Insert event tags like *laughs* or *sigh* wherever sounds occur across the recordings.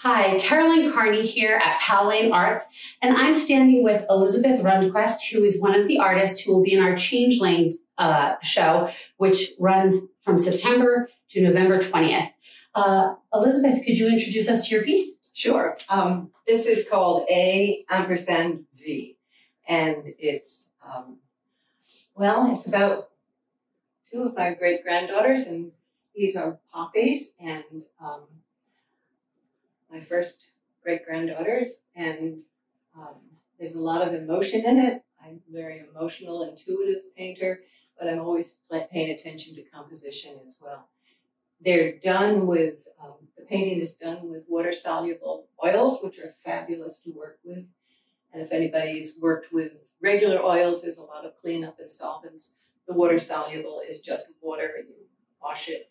Hi, Caroline Kearney here at Pal Arts, and I'm standing with Elizabeth Rundquist, who is one of the artists who will be in our Changelings uh, show, which runs from September to November 20th. Uh, Elizabeth, could you introduce us to your piece? Sure. Um, this is called A ampersand V, and it's um, well, it's about two of my great granddaughters, and these are poppies, and um, my first great granddaughters, and um, there's a lot of emotion in it. I'm a very emotional, intuitive painter, but I'm always paying attention to composition as well. They're done with, um, the painting is done with water soluble oils, which are fabulous to work with. And if anybody's worked with regular oils, there's a lot of cleanup and solvents. The water soluble is just water, and you wash it,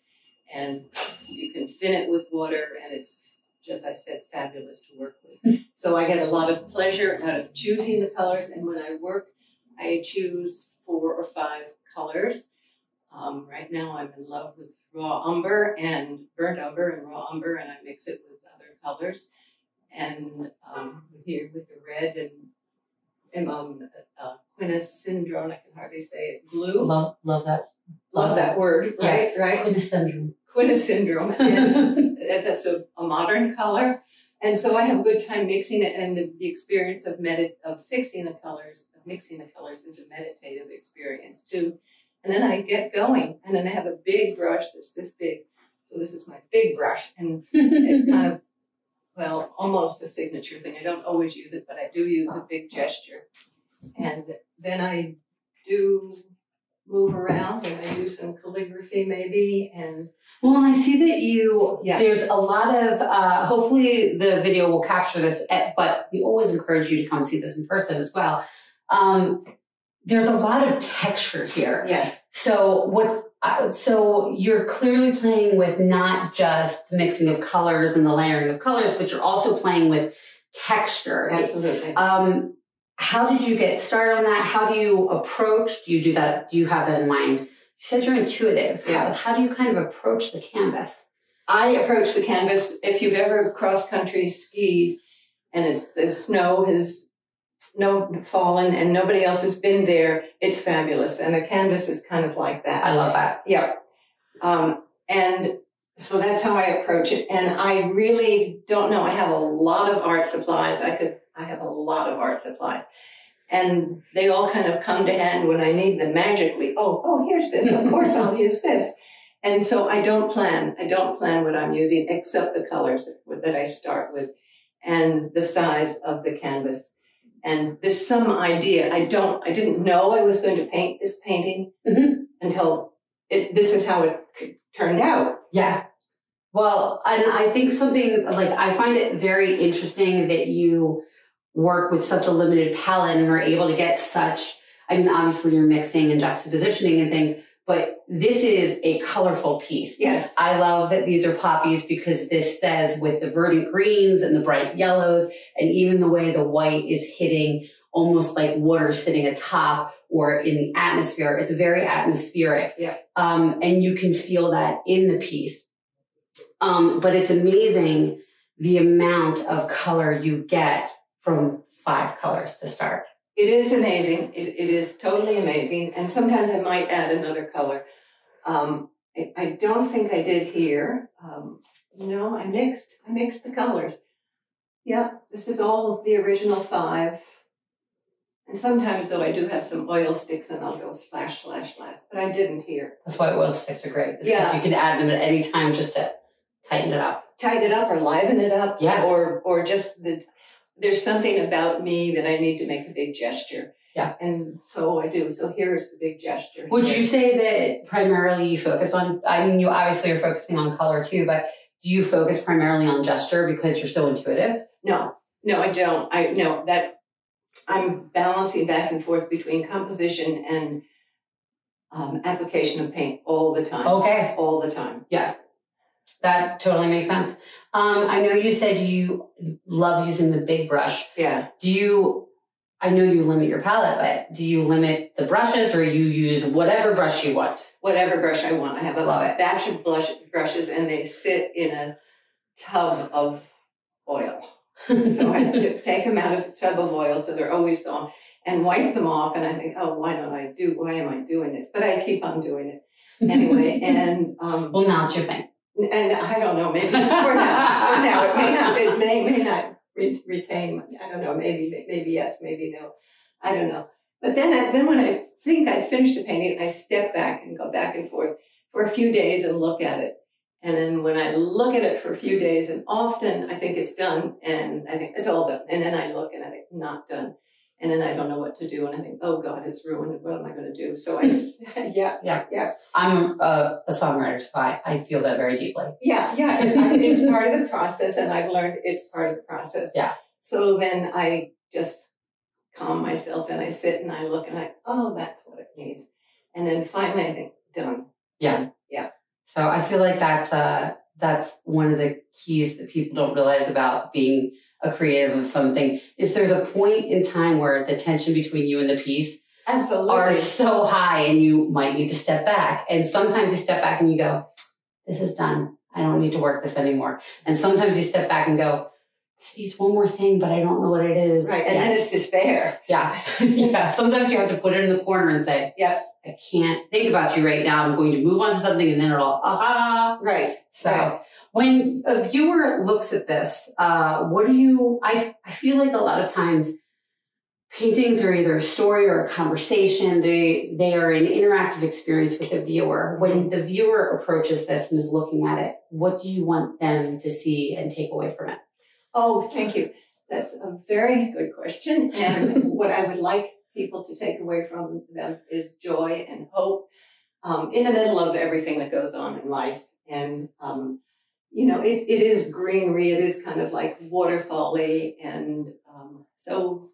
and you can thin it with water, and it's just I said, fabulous to work with. so I get a lot of pleasure out of choosing the colors, and when I work, I choose four or five colors. Um, right now, I'm in love with raw umber and burnt umber and raw umber, and I mix it with other colors. And um, here with the red and, and um, uh, quinacridone, I can hardly say it, blue. Love, love that. Love, love that, that word, right? Yeah. Right? Quinacridone. Quinacridone. *laughs* And that's a, a modern color. And so I have a good time mixing it, and the, the experience of medit of fixing the colors, of mixing the colors, is a meditative experience too. And then I get going, and then I have a big brush that's this big. So this is my big brush, and it's *laughs* kind of well, almost a signature thing. I don't always use it, but I do use a big gesture. And then I do move around and I do some calligraphy maybe and well and I see that you yeah. there's a lot of uh, hopefully the video will capture this eh, but we always encourage you to come see this in person as well. Um, there's a lot of texture here. Yes so what's uh, so you're clearly playing with not just the mixing of colors and the layering of colors but you're also playing with texture. Absolutely. Um, how did you get started on that? How do you approach? Do you do that? Do you have that in mind? You said you're intuitive. Yeah. How, how do you kind of approach the canvas? I approach the canvas. If you've ever cross country skied and it's the snow has no fallen and nobody else has been there, it's fabulous. And the canvas is kind of like that. I love that. Yeah. Um, and so that's how I approach it. And I really don't know. I have a lot of art supplies. I could I have a lot of art supplies. And they all kind of come to hand when I need them magically. Oh, oh, here's this. Of course I'll *laughs* use this. And so I don't plan. I don't plan what I'm using except the colors that, that I start with and the size of the canvas. And there's some idea. I don't, I didn't know I was going to paint this painting mm-hmm. until it, this is how it turned out. Yeah. Well, and I think something like I find it very interesting that you work with such a limited palette and are able to get such, I mean, obviously you're mixing and juxtapositioning and things, but this is a colorful piece. Yes. I love that these are poppies because this says with the verdant greens and the bright yellows and even the way the white is hitting almost like water sitting atop or in the atmosphere. It's very atmospheric. Yeah. Um, and you can feel that in the piece. Um, but it's amazing the amount of color you get from five colors to start. It is amazing. It, it is totally amazing. And sometimes I might add another color. Um, I, I, don't think I did here. Um, know, I mixed. I mixed the colors. Yep, this is all the original five. And sometimes, though, I do have some oil sticks and I'll go slash, slash, slash. But I didn't here. That's why oil sticks are great. yeah. You can add them at any time just to tighten it up. Tighten it up or liven it up. Yeah. Or, or just the there's something about me that I need to make a big gesture. Yeah. And so I do. So here's the big gesture. Would you say that primarily you focus on, I mean, you obviously are focusing on color too, but do you focus primarily on gesture because you're so intuitive? No, no, I don't. I no, that I'm balancing back and forth between composition and um, application of paint all the time. Okay. All the time. Yeah. That totally makes sense. Um, I know you said you love using the big brush. Yeah. Do you, I know you limit your palette, but do you limit the brushes or you use whatever brush you want? Whatever brush I want. I have a batch of blush, brushes and they sit in a tub of oil. so I have to *laughs* take them out of the tub of oil so they're always on and wipe them off. And I think, oh, why don't I do? Why am I doing this? But I keep on doing it anyway. *laughs* and um, Well, now it's your thing. And I don't know, maybe for now, for now it may not, it may may not re- retain. I don't know, maybe maybe yes, maybe no, I don't know. But then I, then when I think I finish the painting, I step back and go back and forth for a few days and look at it. And then when I look at it for a few days, and often I think it's done, and I think it's all done, and then I look and I think not done, and then I don't know what to do, and I think, oh God, it's ruined. What am I going to do? So I, just, *laughs* yeah, yeah, yeah. I'm a, a songwriter, so I, I feel that very deeply. Yeah, yeah, it's part of the process, and I've learned it's part of the process. Yeah. So then I just calm myself and I sit and I look and I, oh, that's what it needs. And then finally I think, done. Yeah. Yeah. So I feel like that's uh that's one of the keys that people don't realize about being a creative of something is there's a point in time where the tension between you and the piece Absolutely. are so high and you might need to step back. And sometimes you step back and you go, This is done. I don't need to work this anymore. And sometimes you step back and go, This needs one more thing, but I don't know what it is. right. And then it's despair. yeah. *laughs* yeah. Sometimes you have to put it in the corner and say, Yeah. I can't think about you right now. I'm going to move on to something and then it'll, aha. Right. So Right. when a viewer looks at this, uh, what do you, I, I feel like a lot of times paintings are either a story or a conversation. They, they are an interactive experience with the viewer. When the viewer approaches this and is looking at it, what do you want them to see and take away from it? Oh, thank you. That's a very good question. And what I would like people to take away from them is joy and hope um, in the middle of everything that goes on in life. And, um, you know, it, it is greenery, it is kind of like waterfally. And um, so,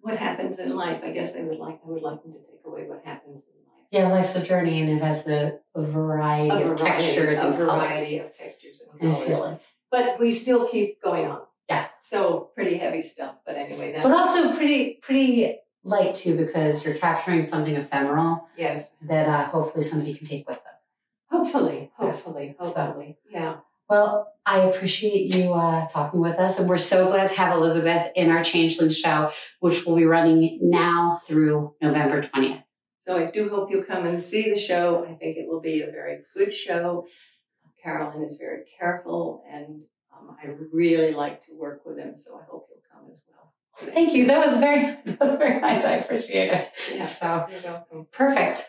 what happens in life? I guess they would like, I would like them to take away what happens in life. Yeah, life's a journey and it has a, a variety of textures and variety colors of textures and and colors. But we still keep going on. Yeah. So pretty heavy stuff. But anyway, that's But also pretty, pretty light too, because you're capturing something ephemeral yes. that uh, hopefully somebody can take with them. Hopefully, Yeah. hopefully, So- hopefully. Yeah. Well, I appreciate you uh, talking with us, and we're so glad to have Elizabeth in our Changeling show, which will be running now through November 20th. So I do hope you'll come and see the show. I think it will be a very good show. Caroline is very careful, and um, I really like to work with him. So I hope you'll come as well. Thank you. That was very, *laughs* that was very nice. I appreciate it. Yes. So You're welcome. perfect.